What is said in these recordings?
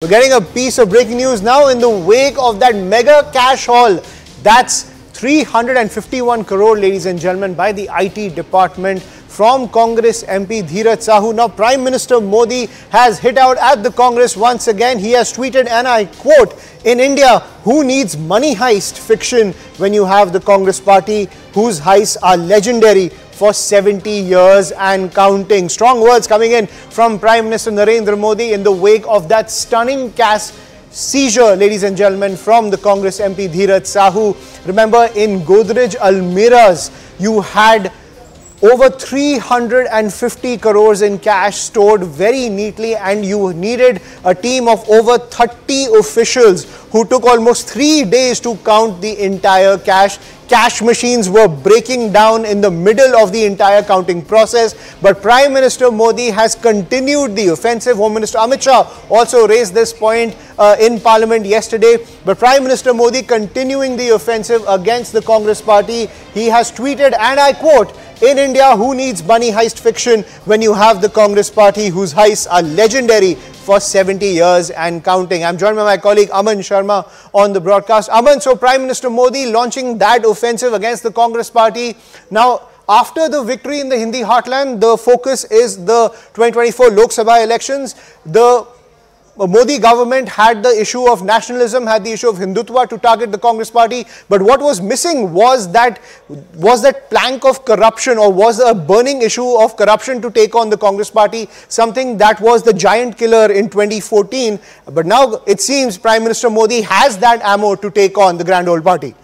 We're getting a piece of breaking news now in the wake of that mega cash haul. That's 351 crore, ladies and gentlemen, by the IT department from Congress MP Dheeraj Sahu. Now, Prime Minister Modi has hit out at the Congress once again. He has tweeted, and I quote, in India, who needs money heist fiction when you have the Congress party whose heists are legendary for 70 years and counting. Strong words coming in from Prime Minister Narendra Modi in the wake of that stunning cash seizure, ladies and gentlemen, from the Congress MP Dheeraj Sahu. Remember, in Godrej Almirahs, you had over 350 crores in cash stored very neatly and you needed a team of over 30 officials who took almost three days to count the entire cash cash machines were breaking down in the middle of the entire counting process. But Prime Minister Modi has continued the offensive. Home Minister Amit Shah also raised this point uh, in Parliament yesterday. But Prime Minister Modi continuing the offensive against the Congress party. He has tweeted, and I quote, in India, who needs money heist fiction when you have the Congress party whose heists are legendary for 70 years and counting. I'm joined by my colleague Aman Sharma on the broadcast. Aman, so Prime Minister Modi launching that offensive against the Congress party. Now, after the victory in the Hindi heartland, the focus is the 2024 Lok Sabha elections. The Modi government had the issue of nationalism, had the issue of Hindutva to target the Congress party. But what was missing was that was that plank of corruption or was a burning issue of corruption to take on the Congress party, something that was the giant killer in 2014. But now it seems Prime Minister Modi has that ammo to take on the grand old party.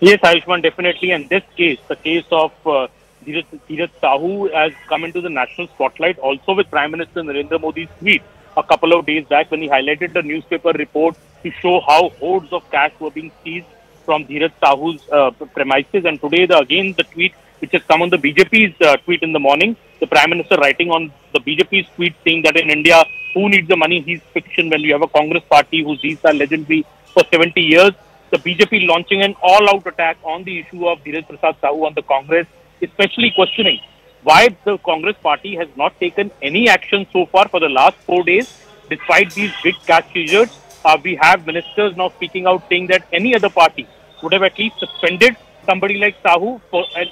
Yes, Ayushman, definitely. And this case, the case of uh, Sahu has come into the national spotlight also with Prime Minister Narendra Modi's tweet a couple of days back when he highlighted the newspaper report to show how hordes of cash were being seized from Dheeraj Sahu's uh, premises. And today, the, again, the tweet which has come on the BJP's uh, tweet in the morning, the Prime Minister writing on the BJP's tweet saying that in India, who needs the money heist fiction when you have a Congress party whose deeds are legendary for 70 years. The BJP launching an all-out attack on the issue of Dheeraj Prasad Sahu on the Congress, especially questioning why the Congress party has not taken any action so far for the last four days, despite these big cash seizures. Uh, we have ministers now speaking out saying that any other party would have at least suspended somebody like Sahu. For, uh,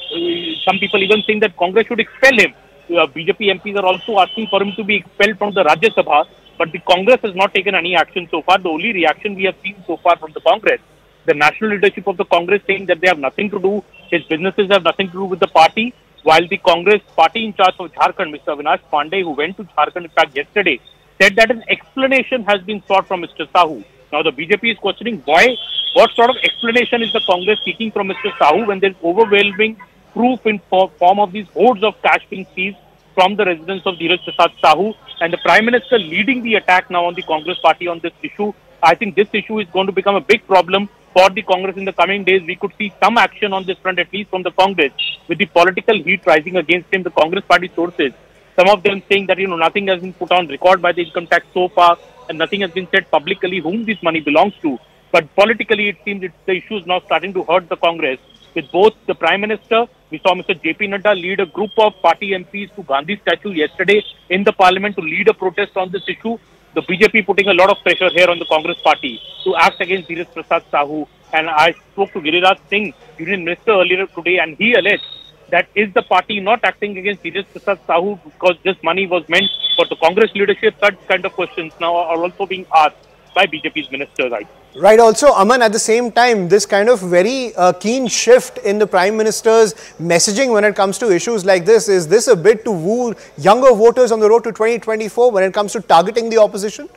some people even saying that Congress should expel him. Uh, BJP MPs are also asking for him to be expelled from the Rajya Sabha, but the Congress has not taken any action so far. The only reaction we have seen so far from the Congress, the national leadership of the Congress saying that they have nothing to do, his businesses have nothing to do with the party, while the Congress party in charge of Jharkhand, Mr. Avinash Pandey, who went to Jharkhand in fact yesterday, said that an explanation has been sought from Mr. Sahu. Now the BJP is questioning why, what sort of explanation is the Congress seeking from Mr. Sahu when there is overwhelming proof in form of these hordes of cash being seized from the residence of Dheeraj Prasad Sahu and the Prime Minister leading the attack now on the Congress party on this issue. I think this issue is going to become a big problem for the Congress in the coming days, we could see some action on this front, at least from the Congress, with the political heat rising against him. The Congress party sources, some of them saying that, you know, nothing has been put on record by the income tax so far, and nothing has been said publicly whom this money belongs to. But politically, it seems it's the issue is now starting to hurt the Congress. With both the Prime Minister, we saw Mr. JP Nadda lead a group of party MPs to Gandhi statue yesterday in the parliament to lead a protest on this issue the BJP putting a lot of pressure here on the Congress party to act against Dheeraj Prasad Sahu. And I spoke to Giriraj Singh, Union Minister, earlier today, and he alleged that is the party not acting against Dheeraj Prasad Sahu because this money was meant for the Congress leadership? Such kind of questions now are also being asked by BJP's ministers. Right. Right. Also, Aman, at the same time, this kind of very uh, keen shift in the Prime Minister's messaging when it comes to issues like this, is this a bit to woo younger voters on the road to 2024 when it comes to targeting the opposition?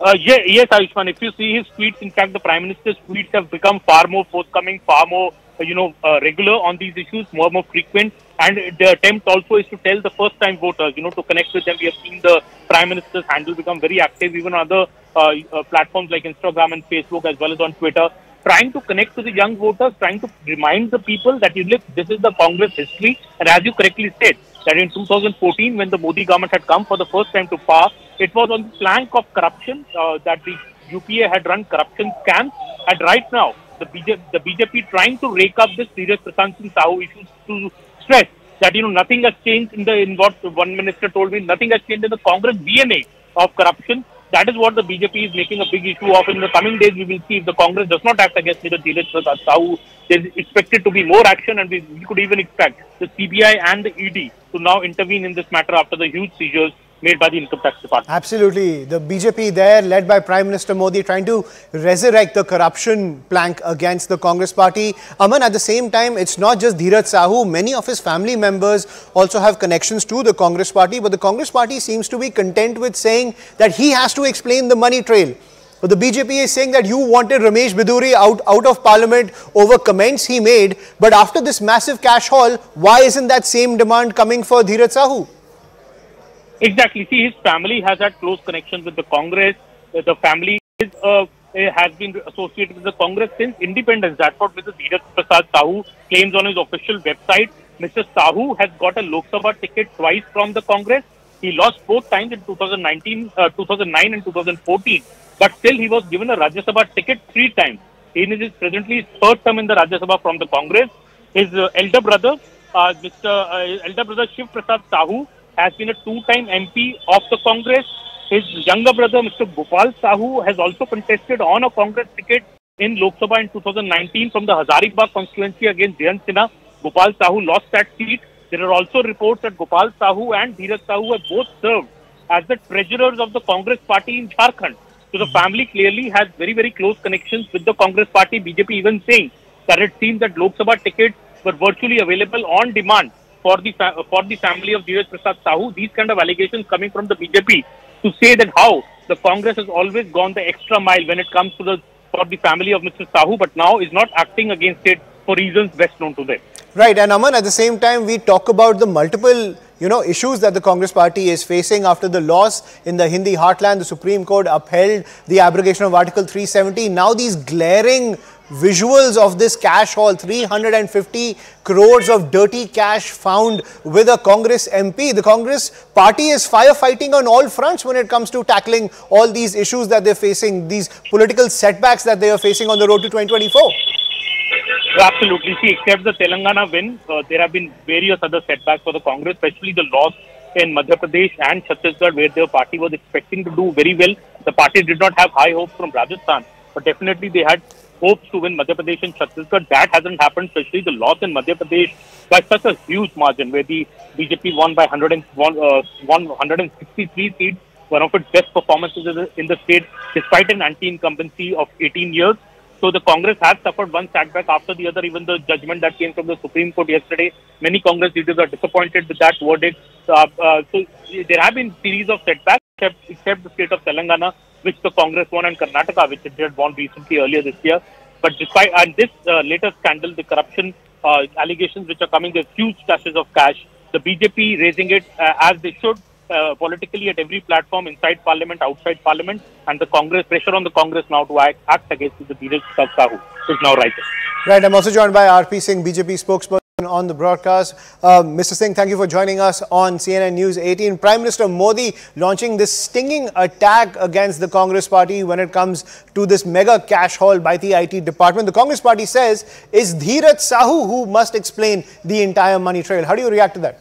Uh, yeah, yes, Ayushman. If you see his tweets, in fact, the Prime Minister's tweets have become far more forthcoming, far more you know, uh, regular on these issues, more more frequent. And the attempt also is to tell the first-time voters, you know, to connect with them. We have seen the Prime Minister's handle become very active, even on other uh, uh, platforms like Instagram and Facebook, as well as on Twitter, trying to connect to the young voters, trying to remind the people that you look, this is the Congress history. And as you correctly said, that in 2014, when the Modi government had come for the first time to power, it was on the flank of corruption uh, that the UPA had run corruption scams. And right now, the BJP, the BJP trying to rake up this serious Prashant Singh Sahu issues to stress that, you know, nothing has changed in the, in what one minister told me, nothing has changed in the Congress DNA of corruption. that is what the BJP is making a big issue of. In the coming days, we will see if the Congress does not act against Mr. Dheeraj Prasad Sahu, there is expected to be more action and we, we could even expect the CBI and the ED to now intervene in this matter after the huge seizures made by the income tax department. Absolutely. The BJP there, led by Prime Minister Modi, trying to resurrect the corruption plank against the Congress party. Aman, at the same time, it's not just Dheeraj Sahu. Many of his family members also have connections to the Congress party, but the Congress party seems to be content with saying that he has to explain the money trail. But the BJP is saying that you wanted Ramesh Bidhuri out, out of parliament over comments he made. But after this massive cash haul, why isn't that same demand coming for Dheeraj Sahu? Exactly. See, his family has had close connections with the Congress. Uh, the family is, uh, has been associated with the Congress since independence. That's what Mr. Dheeraj Prasad Sahu claims on his official website. Mr. Sahu has got a Lok Sabha ticket twice from the Congress. He lost both times in 2019, uh, 2009 and 2014. But still, he was given a Rajya Sabha ticket three times. He is presently his third term in the Rajya Sabha from the Congress. His uh, elder brother, uh, Mr. Uh, elder brother Shiv Prasad Sahu, has been a two-time MP of the Congress. His younger brother, Mr. Gopal Sahu, has also contested on a Congress ticket in Lok Sabha in 2019 from the Hazaribagh constituency against Jayant Sinha. Gopal Sahu lost that seat. There are also reports that Gopal Sahu and Dheeraj Sahu have both served as the treasurers of the Congress party in Jharkhand. So the hmm. family clearly has very, very close connections with the Congress party. BJP even saying that it seems that Lok Sabha tickets were virtually available on demand for the for the family of Dheeraj Prasad Sahu. These kind of allegations coming from the BJP to say that how the Congress has always gone the extra mile when it comes to the for the family of Mr. Sahu, but now is not acting against it for reasons best known to them. Right, and Aman, at the same time, we talk about the multiple, you know, issues that the Congress party is facing after the loss in the Hindi heartland. The Supreme Court upheld the abrogation of Article 370. Now these glaring visuals of this cash haul 350 crores of dirty cash found with a Congress MP. The Congress party is firefighting on all fronts when it comes to tackling all these issues that they're facing, these political setbacks that they are facing on the road to 2024. Absolutely. See, except the Telangana win, uh, there have been various other setbacks for the Congress, especially the loss in Madhya Pradesh and Chhattisgarh, where the party was expecting to do very well. The party did not have high hopes from Rajasthan, but definitely they had hopes to win Madhya Pradesh and Chhattisgarh. That hasn't happened, especially the loss in Madhya Pradesh by such a huge margin, where the BJP won by 100 uh, 163 seats, one of its best performances in the, in the state, despite an anti-incumbency of 18 years. So the Congress has suffered one setback after the other. Even the judgment that came from the Supreme Court yesterday, many Congress leaders are disappointed with that verdict. Uh, uh, so there have been series of setbacks, except, except the state of Telangana, which the Congress won, and Karnataka, which it had won recently earlier this year. But despite and this uh, latest scandal, the corruption uh, allegations which are coming, the huge stashes of cash, the BJP raising it uh, as they should uh, politically at every platform inside parliament, outside parliament, and the Congress pressure on the Congress now to act, act against the Dheeraj Sahu is now rising. Right, I'm also joined by RP Singh, BJP spokesperson on the broadcast. Uh, Mr. Singh, thank you for joining us on CNN News 18. Prime Minister Modi launching this stinging attack against the Congress party when it comes to this mega cash haul by the IT department. The Congress party says it's Dheeraj Sahu who must explain the entire money trail. How do you react to that?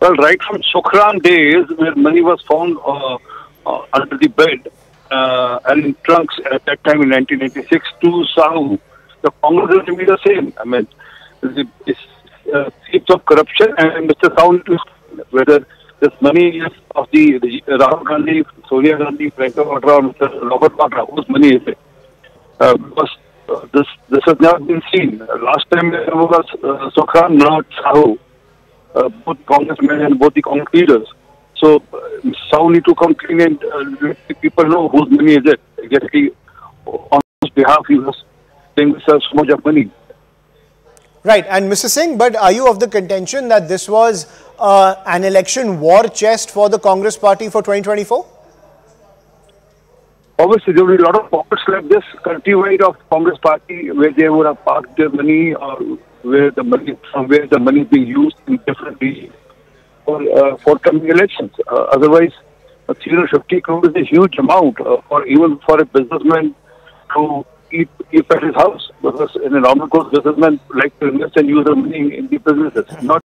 Well, right from Sukh Ram days, where money was found uh, uh, under the bed uh, and in trunks at that time in 1986 to Sahu, the Congress will be the same. I mean, it's uh, of corruption and Mr. Sound whether this money is of the, the Rahul Gandhi, Sonia Gandhi, Priyanka Vadra, or Mr. Robert Vadra, whose money is it? Uh, because uh, this this has never been seen. last time there was uh, Sukh Ram, not Sahu, uh, both congressmen and both the Congress leaders. So uh, Sahu need to come clean and uh, let the people know whose money is it. Exactly on whose behalf he was paying so much of money. Right, and Mr. Singh, but are you of the contention that this was uh, an election war chest for the Congress party for 2024? Obviously, there will be a lot of pockets like this countrywide of Congress party where they would have parked their money or where the money, from where the money is being used in different regions for uh, forthcoming elections. Uh, otherwise, 350 crore is a huge amount uh, for even for a businessman to keep, keep at his house because in a normal course businessman like to invest and use the money in the businesses, not